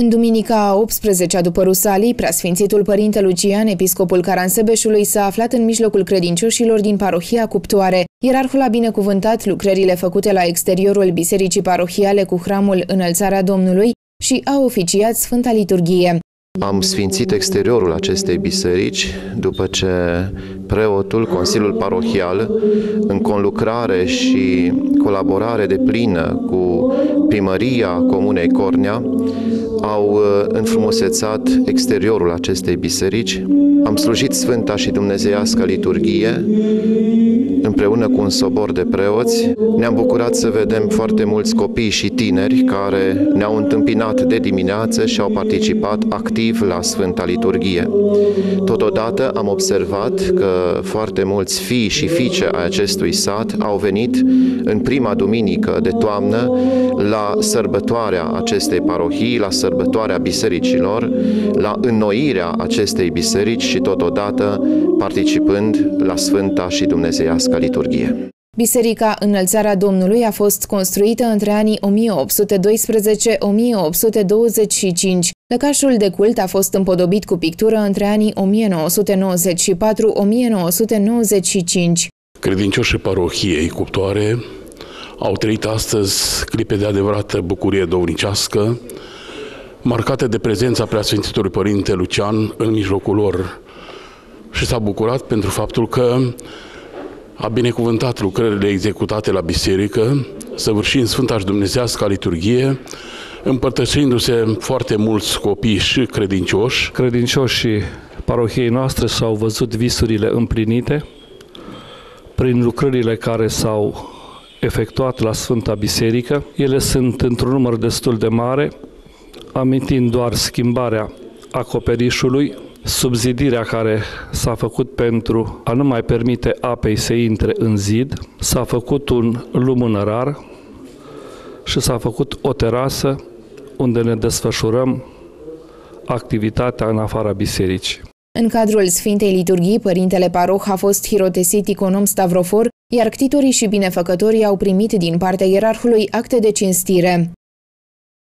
În duminica 18 după Rusalii, preasfințitul părinte Lucian, episcopul Caransebeșului, s-a aflat în mijlocul credincioșilor din parohia Cuptoare. Ierarhul a binecuvântat lucrările făcute la exteriorul bisericii parohiale cu hramul Înălțarea Domnului și a oficiat Sfânta Liturghie. Am sfințit exteriorul acestei biserici după ce preotul, Consiliul Parohial, în conlucrare și colaborare de plină cu primăria Comunei Cornea, au uh, înfrumusețat exteriorul acestei biserici. Am slujit Sfânta și Dumnezeiască liturghie împreună cu un sobor de preoți. Ne-am bucurat să vedem foarte mulți copii și tineri care ne-au întâmpinat de dimineață și au participat activ la Sfânta Liturghie. Totodată am observat că foarte mulți fii și fiice ai acestui sat au venit în prima duminică de toamnă la sărbătoarea acestei parohii, la sărbătoarea bisericilor, la înnoirea acestei biserici și totodată participând la Sfânta și Dumnezeiască liturghie. Biserica Înălțarea Domnului a fost construită între anii 1812-1825. Lăcașul de cult a fost împodobit cu pictură între anii 1994-1995. Credincioșii parohiei cuptoare au trăit astăzi clipe de adevărată bucurie dovnicească, marcate de prezența Preasfințitului Părinte Lucian în mijlocul lor și s-a bucurat pentru faptul că a binecuvântat lucrările executate la biserică, săvârșind Sfânta și Dumnezească liturghie, împărtășindu-se foarte mulți copii și credincioși. Credincioșii parohiei noastre s-au văzut visurile împlinite prin lucrările care s-au efectuat la Sfânta Biserică. Ele sunt într-un număr destul de mare, amintind doar schimbarea acoperișului, subzidirea care s-a făcut pentru a nu mai permite apei să intre în zid, s-a făcut un lumânărar și s-a făcut o terasă unde ne desfășurăm activitatea în afara bisericii. În cadrul Sfintei Liturghii, Părintele Paroh a fost hirotesit econom Stavrofor, iar ctitorii și binefăcătorii au primit din partea ierarhului acte de cinstire.